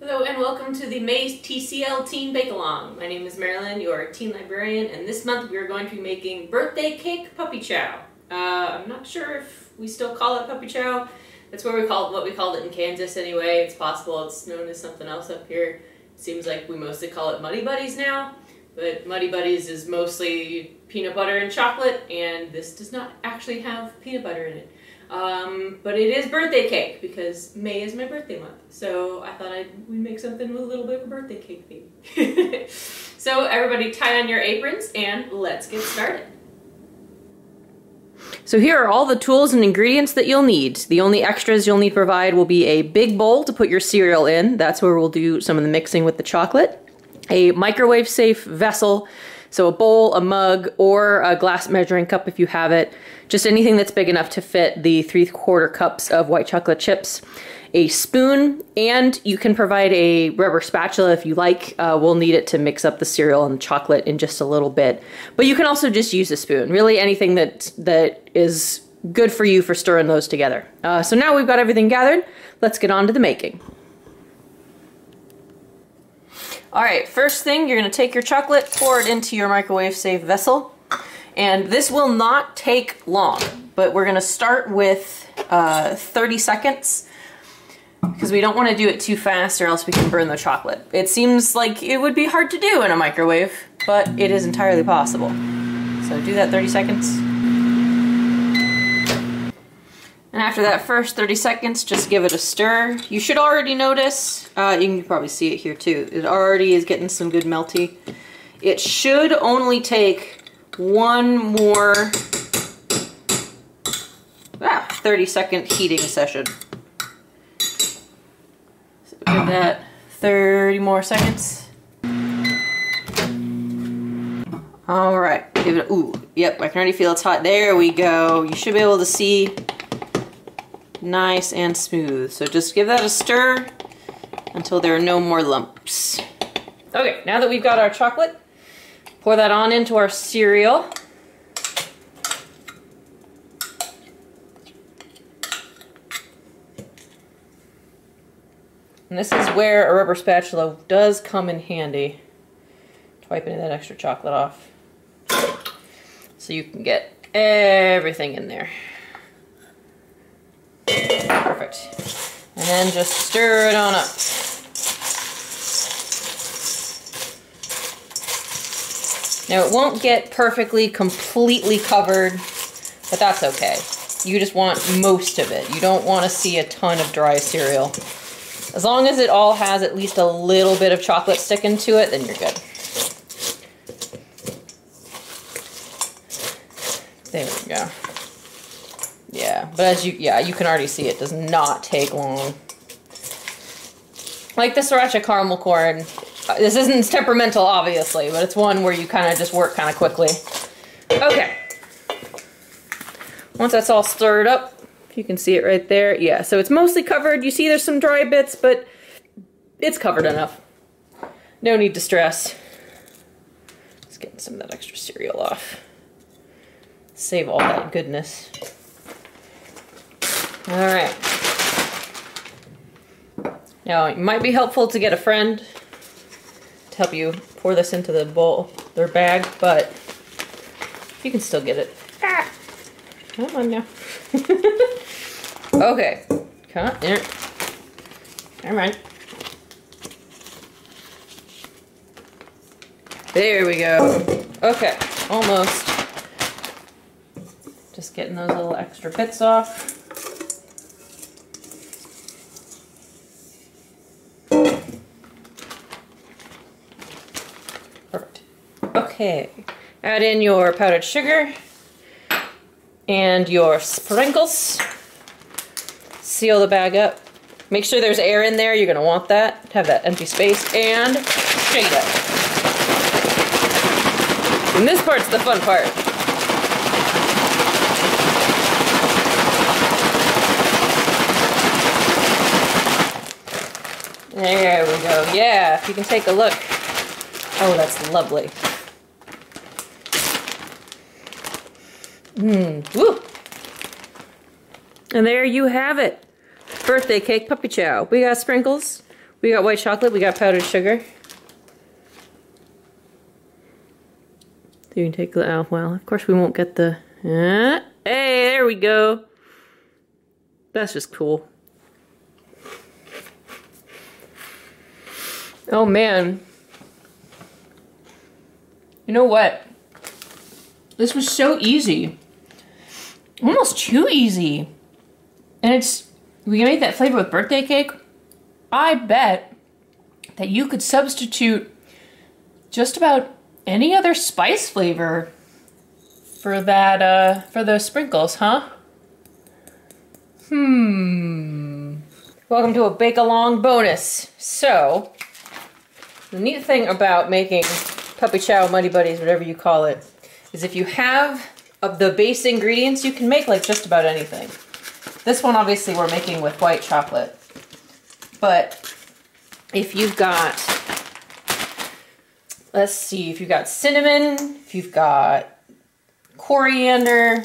Hello and welcome to the May TCL Teen Bake Along. My name is Marilyn, your teen librarian, and this month we are going to be making birthday cake puppy chow. Uh, I'm not sure if we still call it puppy chow. That's what we call it, what we called it in Kansas anyway. It's possible it's known as something else up here. Seems like we mostly call it Muddy Buddies now, but Muddy Buddies is mostly peanut butter and chocolate, and this does not actually have peanut butter in it. Um, but it is birthday cake because May is my birthday month. So I thought I'd we'd make something with a little bit of a birthday cake theme. so everybody tie on your aprons and let's get started. So here are all the tools and ingredients that you'll need. The only extras you'll need to provide will be a big bowl to put your cereal in. That's where we'll do some of the mixing with the chocolate. A microwave safe vessel so a bowl, a mug, or a glass measuring cup if you have it. Just anything that's big enough to fit the three quarter cups of white chocolate chips. A spoon, and you can provide a rubber spatula if you like. Uh, we'll need it to mix up the cereal and chocolate in just a little bit. But you can also just use a spoon. Really anything that, that is good for you for stirring those together. Uh, so now we've got everything gathered, let's get on to the making. All right, first thing, you're gonna take your chocolate, pour it into your microwave safe vessel. And this will not take long, but we're gonna start with uh, 30 seconds because we don't wanna do it too fast or else we can burn the chocolate. It seems like it would be hard to do in a microwave, but it is entirely possible. So do that 30 seconds. And after that first 30 seconds, just give it a stir. You should already notice, uh, you can probably see it here too, it already is getting some good melty. It should only take one more ah, 30 second heating session. So give that 30 more seconds. All right, give it, ooh, yep, I can already feel it's hot. There we go. You should be able to see nice and smooth. So just give that a stir until there are no more lumps. Okay, now that we've got our chocolate, pour that on into our cereal. And this is where a rubber spatula does come in handy. Wipe Wiping that extra chocolate off. So you can get everything in there. Perfect. And then just stir it on up. Now it won't get perfectly, completely covered, but that's okay. You just want most of it. You don't want to see a ton of dry cereal. As long as it all has at least a little bit of chocolate sticking to it, then you're good. There we go. Yeah, but as you, yeah, you can already see it does not take long. Like the sriracha caramel corn, Uh, this isn't temperamental, obviously, but it's one where you kind of just work kind of quickly. Okay. Once that's all stirred up, you can see it right there. Yeah, so it's mostly covered. You see there's some dry bits, but it's covered enough. No need to stress. Just getting some of that extra cereal off. Save all that goodness. All right. Now, it might be helpful to get a friend help you pour this into the bowl, their bag, but you can still get it. Ah! Come on now. okay. Come on. There. Come on. There we go. Okay. Almost. Just getting those little extra bits off. Okay, add in your powdered sugar and your sprinkles. Seal the bag up. Make sure there's air in there, you're gonna want that. Have that empty space and shake it up. And this part's the fun part. There we go. Yeah, if you can take a look. Oh, that's lovely. Mmm. Woo! And there you have it. Birthday cake puppy chow. We got sprinkles. We got white chocolate, we got powdered sugar. So you can take the, oh, well, of course we won't get the, uh, hey, there we go. That's just cool. Oh man. You know what? This was so easy. Almost too easy. And it's, we made that flavor with birthday cake. I bet that you could substitute just about any other spice flavor for that, uh, for those sprinkles, huh? Hmm. Welcome to a bake along bonus. So, the neat thing about making puppy chow, muddy buddies, whatever you call it, is if you have of the base ingredients, you can make like just about anything. This one obviously we're making with white chocolate. But if you've got, let's see, if you've got cinnamon, if you've got coriander,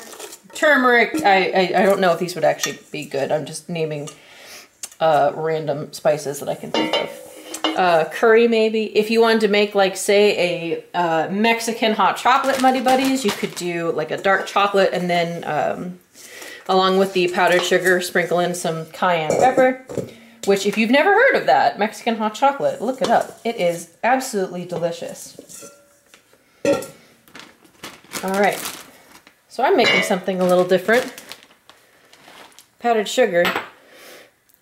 turmeric, I, I, I don't know if these would actually be good. I'm just naming uh, random spices that I can think of uh, curry maybe. If you wanted to make like say a uh, Mexican hot chocolate Muddy Buddies, you could do like a dark chocolate and then um, along with the powdered sugar, sprinkle in some cayenne pepper. Which if you've never heard of that, Mexican hot chocolate, look it up. It is absolutely delicious. All right, so I'm making something a little different. Powdered sugar.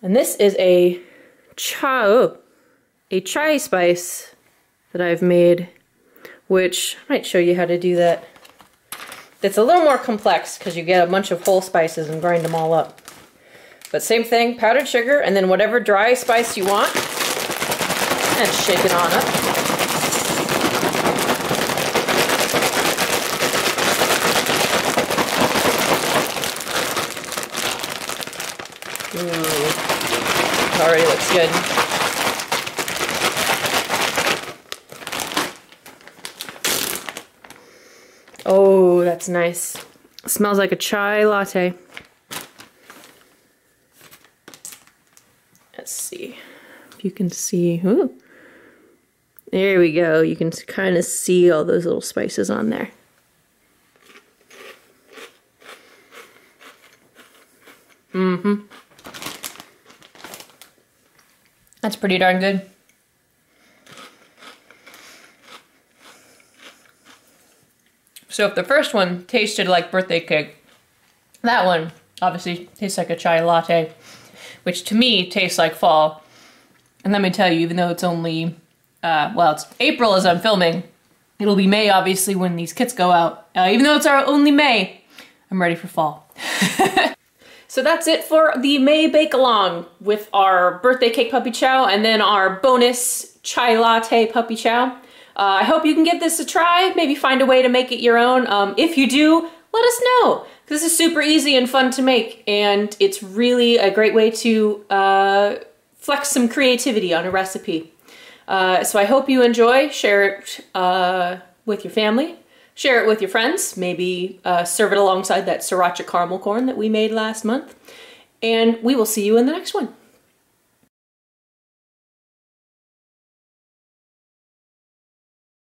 And this is a chow a chai spice that I've made, which I might show you how to do that. It's a little more complex because you get a bunch of whole spices and grind them all up. But same thing, powdered sugar, and then whatever dry spice you want, and shake it on up. Mmm. Ooh, already looks good. Oh, that's nice. smells like a chai latte. Let's see if you can see. Ooh. There we go. You can kind of see all those little spices on there. Mm-hmm. That's pretty darn good. So if the first one tasted like birthday cake, that one obviously tastes like a chai latte, which to me tastes like fall. And let me tell you, even though it's only, uh, well, it's April as I'm filming, it'll be May obviously when these kits go out. Uh, even though it's our only May, I'm ready for fall. so that's it for the May Bake Along with our birthday cake puppy chow and then our bonus chai latte puppy chow. Uh, I hope you can give this a try, maybe find a way to make it your own. Um, if you do, let us know. This is super easy and fun to make, and it's really a great way to uh, flex some creativity on a recipe. Uh, so I hope you enjoy, share it uh, with your family, share it with your friends, maybe uh, serve it alongside that sriracha caramel corn that we made last month, and we will see you in the next one.